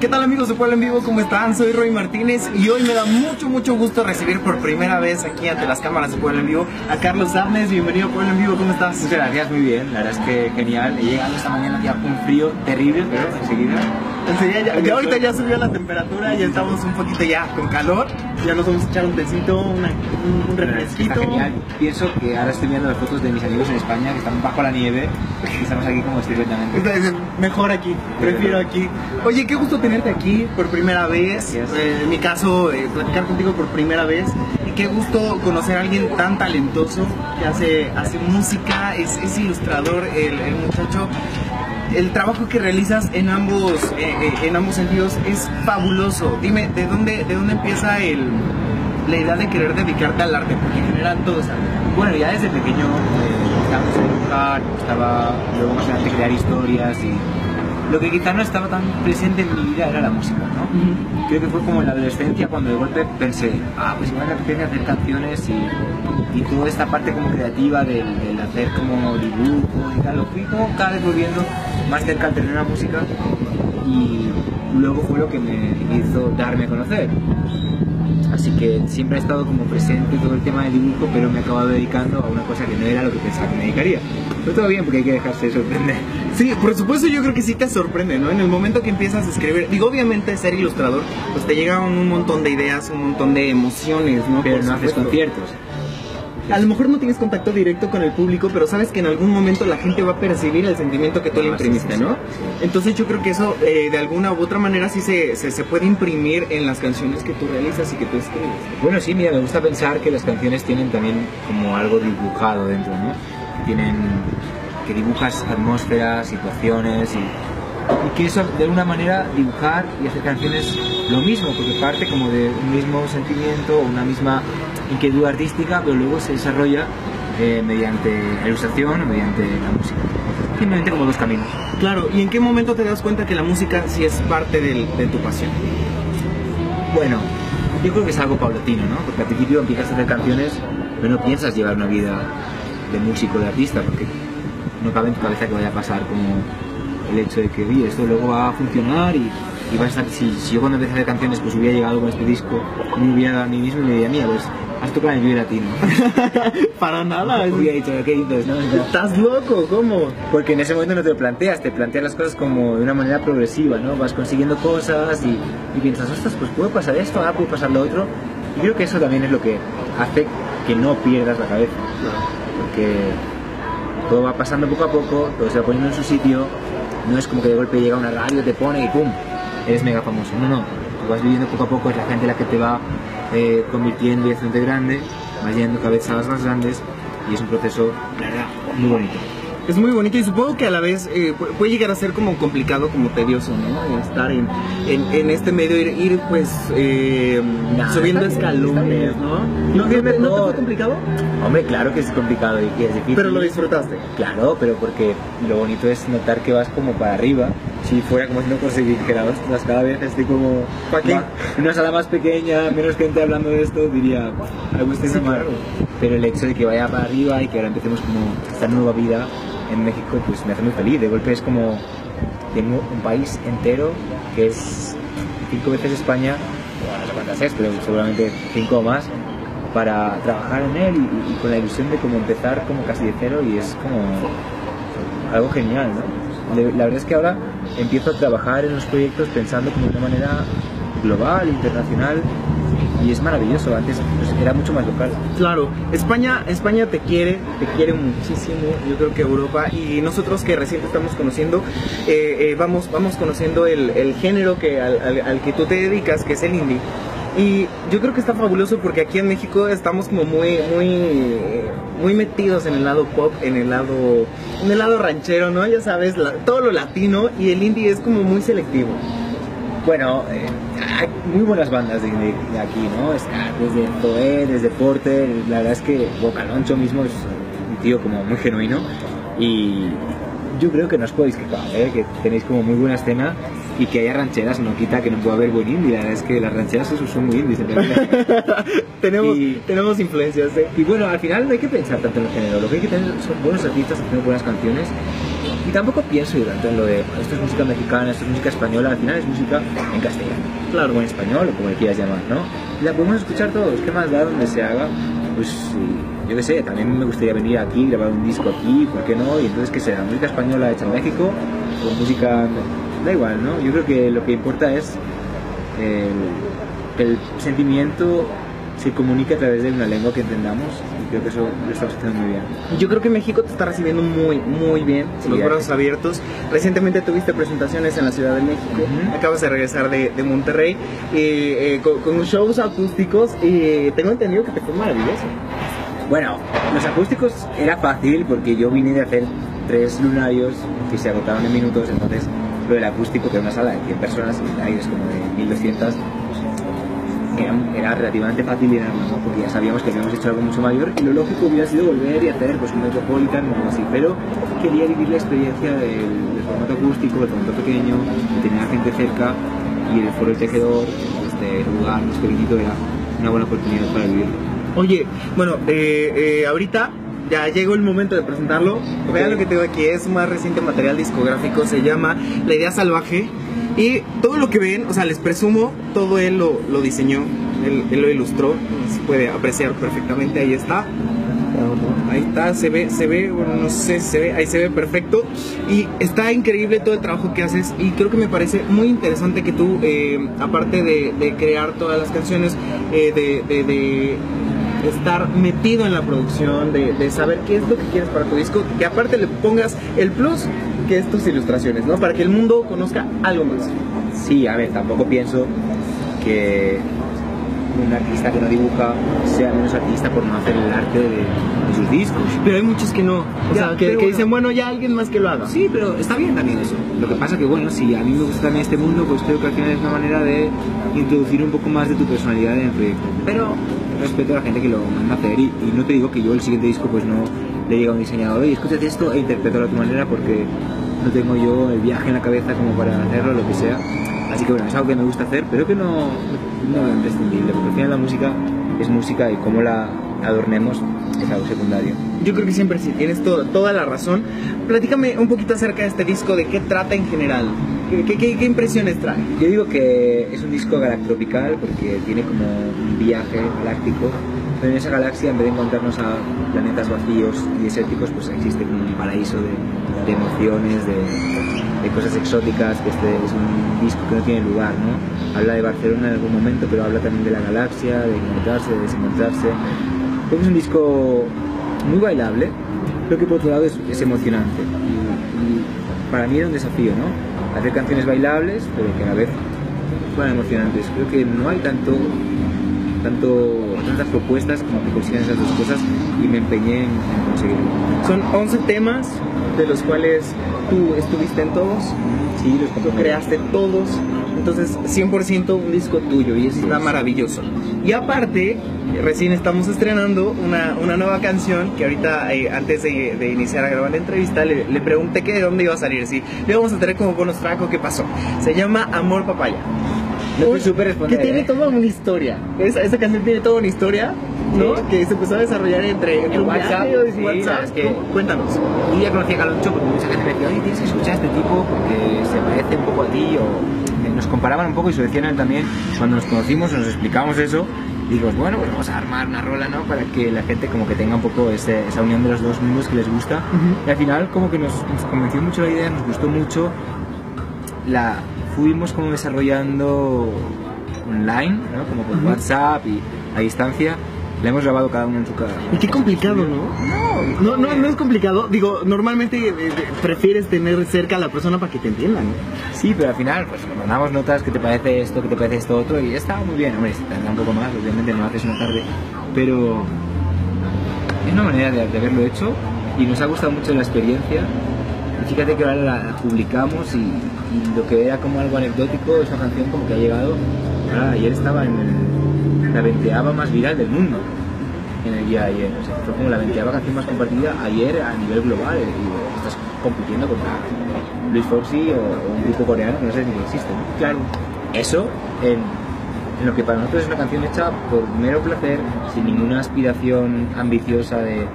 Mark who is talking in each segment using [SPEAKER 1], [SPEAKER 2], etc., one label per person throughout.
[SPEAKER 1] ¿Qué tal amigos de Pueblo en Vivo? ¿Cómo están? Soy Roy Martínez y hoy me da mucho, mucho gusto recibir por primera vez aquí ante las cámaras de Pueblo en Vivo a Carlos Arnes. Bienvenido a Pueblo en Vivo, ¿cómo estás?
[SPEAKER 2] Gracias, muy bien. La verdad es que genial. He llegado esta mañana ya con frío terrible, pero enseguida.
[SPEAKER 1] Enseguida, ya, ya ahorita ya subió la temperatura, ya estamos un poquito ya con calor. Ya nos vamos a echar un tecito, una- un, un refresquito.
[SPEAKER 2] Genial. Pienso que ahora estoy viendo las fotos de mis amigos en España que están bajo la nieve y estamos aquí como estupendamente.
[SPEAKER 1] Entonces, mejor aquí, prefiero aquí. Oye, qué gusto tenerte aquí por primera vez. Eh, en mi caso, eh, platicar contigo por primera vez. Y qué gusto conocer a alguien tan talentoso que hace, hace música, es, es ilustrador, el, el muchacho. El trabajo que realizas en ambos, eh, eh, en ambos sentidos es fabuloso. Dime, ¿de dónde, de dónde empieza el, la idea de querer dedicarte al arte? Porque en general todo es arte.
[SPEAKER 2] Bueno, ya desde pequeño eh, en dibujar, estaba luego más adelante crear historias y lo que quizá no estaba tan presente en mi vida era la música, ¿no? Creo que fue como en la adolescencia cuando de golpe pensé, ah, pues igual me apetece hacer canciones y, y toda esta parte como creativa del, del hacer como dibujo y tal, lo fui como cada vez volviendo más cerca al terreno de la música y luego fue lo que me hizo darme a conocer. Así que siempre ha estado como presente todo el tema del dibujo, pero me he acabado dedicando a una cosa que no era lo que pensaba que me dedicaría. Pero todo bien porque hay que dejarse sorprender.
[SPEAKER 1] Sí, por supuesto yo creo que sí te sorprende, ¿no? En el momento que empiezas a escribir, digo, obviamente ser ilustrador, pues te llegan un montón de ideas, un montón de emociones, ¿no?
[SPEAKER 2] Pero
[SPEAKER 1] Por
[SPEAKER 2] no haces
[SPEAKER 1] supuesto.
[SPEAKER 2] conciertos.
[SPEAKER 1] A lo mejor no tienes contacto directo con el público, pero sabes que en algún momento la gente va a percibir el sentimiento que tú le imprimiste. ¿no? Entonces yo creo que eso eh, de alguna u otra manera sí se, se, se puede imprimir en las canciones que tú realizas y que tú escribes.
[SPEAKER 2] Bueno, sí, mira, me gusta pensar que las canciones tienen también como algo dibujado dentro, ¿no? Tienen que dibujas atmósferas, situaciones y, y que eso de alguna manera dibujar y hacer canciones lo mismo, porque parte como de un mismo sentimiento, una misma inquietud artística, pero luego se desarrolla eh, mediante la ilustración o mediante la música. Simplemente como dos caminos.
[SPEAKER 1] Claro, ¿y en qué momento te das cuenta que la música sí es parte del- de tu pasión?
[SPEAKER 2] Bueno, yo creo que es algo paulatino, ¿no? Porque al principio empiezas a hacer canciones, pero no piensas llevar una vida de músico, de artista, porque no cabe en tu cabeza que vaya a pasar como el hecho de que, oye, esto luego va a funcionar y, y vas a estar, si, si yo cuando empecé a hacer canciones pues hubiera llegado con este disco, me hubiera a mí mismo y me diría, mía, pues has tocado en el Latino.
[SPEAKER 1] Para nada, es-
[SPEAKER 2] hubiera dicho, ¿qué dices? no?
[SPEAKER 1] estás loco, ¿cómo?
[SPEAKER 2] Porque en ese momento no te lo planteas, te planteas las cosas como de una manera progresiva, ¿no? Vas consiguiendo cosas y, y piensas, ostras, pues puede pasar esto, ahora puede pasar lo otro. Y creo que eso también es lo que hace que no pierdas la cabeza. Porque todo va pasando poco a poco, todo se va poniendo en su sitio. No es como que de golpe llega una radio, te pone y ¡pum! Eres mega famoso. No, no. Tú vas viviendo poco a poco, es la gente la que te va eh, convirtiendo y haciéndote grande, vas a las más grandes y es un proceso, la verdad, muy bonito.
[SPEAKER 1] Es muy bonito y supongo que a la vez eh, pu- puede llegar a ser como complicado, como tedioso, ¿no? Estar en, en, en este medio, ir, ir, pues eh,
[SPEAKER 2] Nah,
[SPEAKER 1] subiendo escalones. ¿no? ¿No, te-
[SPEAKER 2] creo que
[SPEAKER 1] ¿No te fue complicado?
[SPEAKER 2] Hombre, claro que es complicado y es difícil.
[SPEAKER 1] Pero lo disfrutaste.
[SPEAKER 2] Claro, pero porque lo bonito es notar que vas como para arriba. Si fuera como si no conseguir dijera, ostras, cada vez estoy como en una sala más pequeña, menos gente hablando de esto, diría, algo está
[SPEAKER 1] Sí, claro.
[SPEAKER 2] Pero el hecho de que vaya para arriba y que ahora empecemos como esta nueva vida en México, pues me hace muy feliz. De golpe es como tengo un país entero que es cinco veces España, bueno, no sé cuántas es, pero seguramente cinco o más, para trabajar en él y, con la ilusión de como empezar como casi de cero y es como algo genial, ¿no? La verdad es que ahora empiezo a trabajar en los proyectos pensando como de una manera global, internacional y es maravilloso. Antes pues, era mucho más local.
[SPEAKER 1] Claro, España, España te quiere, te quiere muchísimo, yo creo que Europa y nosotros que recién te estamos conociendo, eh, eh, vamos, vamos conociendo el, género que, al, que tú te dedicas, que es el indie. Y yo creo que está fabuloso porque aquí en México estamos como muy, muy, muy metidos en el lado pop, en el lado, en el lado ranchero, ¿no? Ya sabes, todo lo latino y el indie es como muy selectivo.
[SPEAKER 2] Bueno, eh, hay muy buenas bandas de, de- de aquí, ¿no? Está desde Zoé, desde Porter, la verdad es que Bocaloncho mismo es un tío como muy genuino y yo creo que no os podéis quejar, ¿eh? que tenéis como muy buena escena y que haya rancheras no quita que no pueda haber buen indie, la verdad es que las rancheras son muy indies
[SPEAKER 1] tenemos,
[SPEAKER 2] Y-
[SPEAKER 1] tenemos influencias, ¿eh?
[SPEAKER 2] Y bueno, al final no hay que pensar tanto en el género, lo que hay que tener son buenos artistas haciendo buenas canciones Y tampoco pienso yo tanto en lo de esto es música mexicana, esto es música española, al final es música en castellano. Claro, o en español, o como le quieras llamar, ¿no? Y la podemos escuchar todos, ¿qué más da donde se haga? Pues yo qué sé, también me gustaría venir aquí, grabar un disco aquí, ¿por qué no? Y entonces, ¿qué será? ¿Música española hecha en México? ¿O música.? Da igual, ¿no? Yo creo que lo que importa es el sentimiento se comunica a través de una lengua que entendamos y creo que eso lo estamos haciendo muy bien.
[SPEAKER 1] Yo creo que México te está recibiendo muy, muy bien, los brazos abiertos. Recientemente tuviste presentaciones en la Ciudad de México, acabas de regresar de, de Monterrey eh, con, con, shows acústicos y tengo entendido que te fue maravilloso.
[SPEAKER 2] Bueno, los acústicos era fácil porque yo vine de hacer tres lunarios que se agotaron en minutos, entonces lo del acústico, que era una sala de 100 personas y aire es como de 1200, era, relativamente fácil llenarlo, ¿no? porque ya sabíamos que habíamos hecho algo mucho mayor y lo lógico hubiera sido volver y hacer pues, un Metropolitan o algo así, pero quería vivir la experiencia del, formato acústico, del formato pequeño, de tener a gente cerca y el foro del tejedor, este lugar más pequeñito era una buena oportunidad para vivirlo.
[SPEAKER 1] Oye, bueno, eh, eh, ahorita ya llegó el momento de presentarlo. Vean lo que tengo aquí, es más reciente material discográfico, se llama La Idea Salvaje. Y todo lo que ven, o sea, les presumo, todo él lo, lo diseñó, él, él, lo ilustró, se puede apreciar perfectamente, ahí está. Ahí está, se ve, se ve, bueno, no sé, se ve, ahí se ve perfecto. Y está increíble todo el trabajo que haces y creo que me parece muy interesante que tú, eh, aparte de, crear todas las canciones, eh, de, estar metido en la producción, de, saber qué es lo que quieres para tu disco, que aparte le pongas el plus que es tus ilustraciones, ¿no? Para que el mundo conozca algo más.
[SPEAKER 2] Sí, a ver, tampoco pienso que un artista que no dibuja sea menos artista por no hacer el arte de, de sus discos.
[SPEAKER 1] Pero hay muchos que no, o ya, sea, que, que bueno, dicen, bueno, ya alguien más que lo haga.
[SPEAKER 2] Sí, pero está bien también eso. Lo que pasa que, bueno, si a mí me gusta también este mundo, pues creo que al final es una manera de introducir un poco más de tu personalidad en el proyecto. Pero respeto a la gente que lo manda a hacer y, y no te digo que yo el siguiente disco pues no le diga a un diseñador, oye, escúchate esto e interprétalo a tu manera porque no tengo yo el viaje en la cabeza como para hacerlo, lo que sea. Así que bueno, es algo que me gusta hacer, pero que no, no es imprescindible, porque al final la música es música y cómo la adornemos es algo secundario.
[SPEAKER 1] Yo creo que siempre sí, tienes toda la razón. Platícame un poquito acerca de este disco, de qué trata en general. ¿Qué, qué, qué impresiones trae?
[SPEAKER 2] Yo digo que es un disco galactropical porque tiene como un viaje galáctico pero en esa galaxia, en vez de encontrarnos a planetas vacíos y desérticos, pues existe como un paraíso de, emociones, de, cosas exóticas, que este es un disco que no tiene lugar, ¿no? Habla de Barcelona en algún momento, pero habla también de la galaxia, de encontrarse, de desencontrarse. Creo que es un disco muy bailable, pero que por otro lado es, emocionante. Y, y, para mí era un desafío, ¿no? Hacer canciones bailables, pero que a la vez fueran emocionantes. Creo que no hay tanto tanto, tantas propuestas como que consigan esas dos cosas y me empeñé en, conseguirlo.
[SPEAKER 1] Son 11 temas de los cuales tú estuviste en todos,
[SPEAKER 2] sí, los
[SPEAKER 1] tú creaste todos, entonces 100% un disco tuyo y eso está maravilloso. Y aparte, recién estamos estrenando una, una nueva canción que ahorita, eh, antes de, de, iniciar a grabar la entrevista, le, le, pregunté que de dónde iba a salir, si le vamos a tener como bonus track o qué pasó. Se llama Amor Papaya.
[SPEAKER 2] No responder,
[SPEAKER 1] Que tiene
[SPEAKER 2] ¿eh?
[SPEAKER 1] toda una historia. Esa, esa, canción tiene toda una historia, ¿no? Sí. Que se empezó a desarrollar entre, entre
[SPEAKER 2] WhatsApp.
[SPEAKER 1] Sí, WhatsApp. Es que, Cuéntanos.
[SPEAKER 2] Yo ya conocía a Caloncho porque mucha gente me decía, oye, tienes que escuchar a este tipo porque se parece un poco a ti o nos comparaban un poco y se decían él también cuando nos conocimos nos explicábamos eso y digo, bueno, pues vamos a armar una rola, ¿no? Para que la gente como que tenga un poco ese, esa unión de los dos mundos que les gusta. Uh -huh. Y al final como que nos, nos convenció mucho la idea, nos gustó mucho la fuimos como desarrollando online, ¿no? como por uh -huh. WhatsApp y a distancia. La hemos grabado cada uno en su casa.
[SPEAKER 1] Y qué complicado, ¿no? No, no, no es complicado. Digo, normalmente eh, prefieres tener cerca a la persona para que te entiendan.
[SPEAKER 2] Sí, pero al final, pues mandamos notas, ¿qué te parece esto? ¿Qué te parece esto otro? Y está muy bien. Hombre, tendrá un poco más, obviamente no haces una tarde. Pero es una manera de, de haberlo hecho y nos ha gustado mucho la experiencia fíjate que ahora la publicamos y, y, lo que era como algo anecdótico, esa canción como que ha llegado, ahora, ayer estaba en el, la venteava más viral del mundo, en el día de ayer, o sea, fue como la venteava canción más compartida ayer a nivel global, y estás compitiendo contra Luis Foxy o, o, un grupo coreano que no sé ni que existe, ¿no?
[SPEAKER 1] Claro.
[SPEAKER 2] Eso en, en lo que para nosotros es una canción hecha por mero placer, sin ninguna aspiración ambiciosa de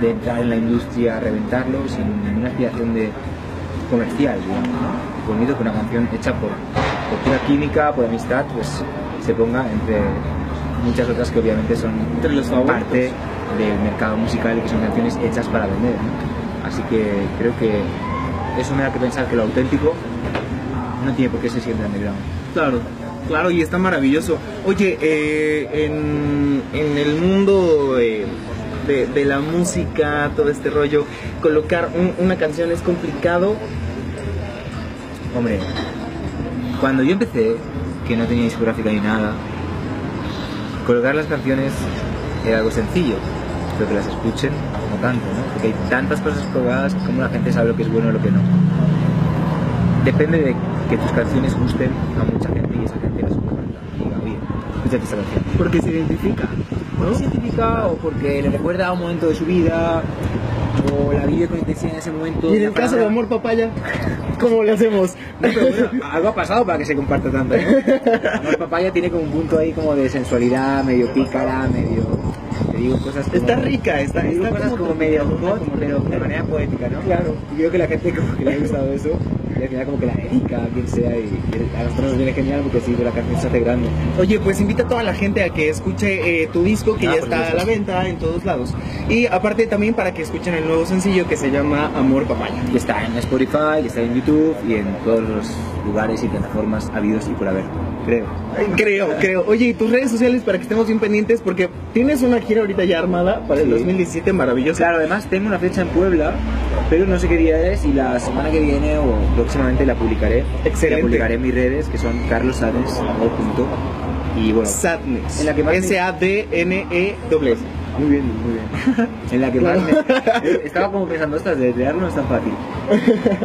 [SPEAKER 2] de entrar en la industria a reventarlo sin ninguna aspiración de comercial, digamos, ¿no? Bonito que una canción hecha por, por pura química, por amistad, pues se ponga entre muchas otras que obviamente son
[SPEAKER 1] Entre los favoritos.
[SPEAKER 2] parte del mercado musical y que son canciones hechas para vender. ¿no? Así que creo que eso me da que pensar que lo auténtico no tiene por qué ser siempre underground.
[SPEAKER 1] Claro, claro, y está maravilloso. Oye, eh, en, en el mundo eh, de, la música, todo este rollo, colocar un- una canción es complicado.
[SPEAKER 2] Hombre, cuando yo empecé, que no tenía discográfica ni nada, colocar las canciones era algo sencillo, pero que las escuchen no tanto, ¿no? Porque hay tantas cosas colgadas como la gente sabe lo que es bueno y lo que no. Depende de que tus canciones gusten a mucha gente y esa gente las comparta. Diga, oye, escúchate esta canción.
[SPEAKER 1] Porque se identifica.
[SPEAKER 2] ¿No? se identifica o porque le recuerda a un momento de su vida o la vive con intensidad en ese momento.
[SPEAKER 1] Y en el caso de Amor Papaya, ¿cómo le hacemos?
[SPEAKER 2] no, pero bueno, algo ha pasado para que se comparta tanto. ¿no? Amor Papaya tiene como un punto ahí como de sensualidad, medio pícara, medio. Te digo cosas como.
[SPEAKER 1] Está rica, está,
[SPEAKER 2] te digo
[SPEAKER 1] está
[SPEAKER 2] cosas como medio hot, pero de manera poética, ¿no?
[SPEAKER 1] Claro.
[SPEAKER 2] Y creo que la gente como que le ha gustado eso y al final como que la dedica a quien sea y, y a nosotros nos viene genial porque sí, la canción se hace grande.
[SPEAKER 1] Oye, pues invita a toda la gente a que escuche eh, tu disco que
[SPEAKER 2] Ah,
[SPEAKER 1] ya está a la venta en todos lados. Y aparte también para que escuchen el nuevo sencillo que se llama Amor Papaya.
[SPEAKER 2] Y está en Spotify, y está en YouTube y en todos los lugares y plataformas habidos y por haber, creo.
[SPEAKER 1] Creo, creo. Oye, y tus redes sociales para que estemos bien pendientes porque tienes una gira ahorita ya armada para el
[SPEAKER 2] Sí.
[SPEAKER 1] 2017 maravillosa.
[SPEAKER 2] Claro, además tengo una fecha en Puebla, pero no sé qué día es y la semana que viene o próximamente la publicaré.
[SPEAKER 1] Excelente.
[SPEAKER 2] La publicaré en mis redes, que son Carlos todo junto. Y bueno,
[SPEAKER 1] Sadness.
[SPEAKER 2] En la que más
[SPEAKER 1] S-A-D-N-E-S.
[SPEAKER 2] muy bien, muy bien. En la que más me- Estaba como pensando, estas de crearlo no es tan fácil.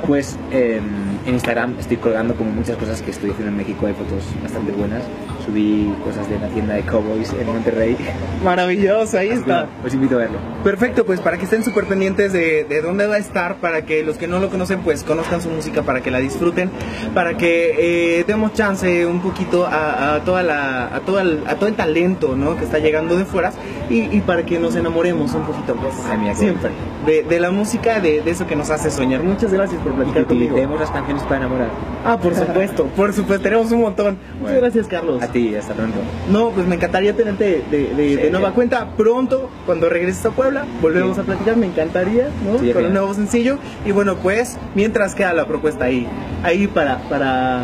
[SPEAKER 2] Pues eh, en Instagram estoy colgando como muchas cosas que estoy haciendo en México, hay fotos bastante buenas. Subí cosas de una tienda de cowboys en Monterrey.
[SPEAKER 1] Maravilloso, ahí está.
[SPEAKER 2] Os invito a verlo.
[SPEAKER 1] Perfecto, pues para que estén súper pendientes de, de dónde va a estar, para que los que no lo conocen pues conozcan su música, para que la disfruten, para que eh, demos chance un poquito a, a toda la, a, todo el, a todo el talento ¿no? que está llegando de fuera y, y para que nos enamoremos un poquito más.
[SPEAKER 2] Qué
[SPEAKER 1] Siempre. De, de la música, de, de eso que nos hace soñar. Muchas gracias por
[SPEAKER 2] Y
[SPEAKER 1] platicar
[SPEAKER 2] que
[SPEAKER 1] conmigo.
[SPEAKER 2] las canciones para enamorar.
[SPEAKER 1] Ah, por supuesto, por supuesto, tenemos un montón. Muchas
[SPEAKER 2] Bueno.
[SPEAKER 1] gracias, Carlos.
[SPEAKER 2] A ti, hasta pronto.
[SPEAKER 1] No, pues me encantaría tenerte de, de- de
[SPEAKER 2] Sí.
[SPEAKER 1] nueva cuenta pronto, cuando regreses a Puebla, volvemos
[SPEAKER 2] Sí.
[SPEAKER 1] a platicar, me encantaría, ¿no?
[SPEAKER 2] Sí,
[SPEAKER 1] Con un nuevo sencillo. Y bueno, pues, mientras queda la propuesta ahí, ahí para, para,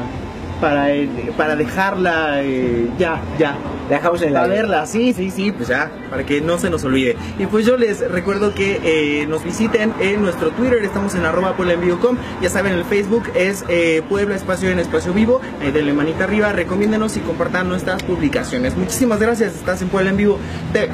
[SPEAKER 1] para, eh, para dejarla eh, ya, ya.
[SPEAKER 2] La dejamos en el
[SPEAKER 1] Para
[SPEAKER 2] aire.
[SPEAKER 1] verla, sí, sí, sí, pues ya, para que no se nos olvide. Y pues yo les recuerdo que eh, nos visiten en nuestro Twitter, estamos en arroba pueblaenvivo.com, ya saben, el Facebook es eh, Puebla Espacio en Espacio Vivo, ahí denle manita arriba, recomiéndenos y compartan nuestras publicaciones. Muchísimas gracias, estás en Puebla en Vivo. Te-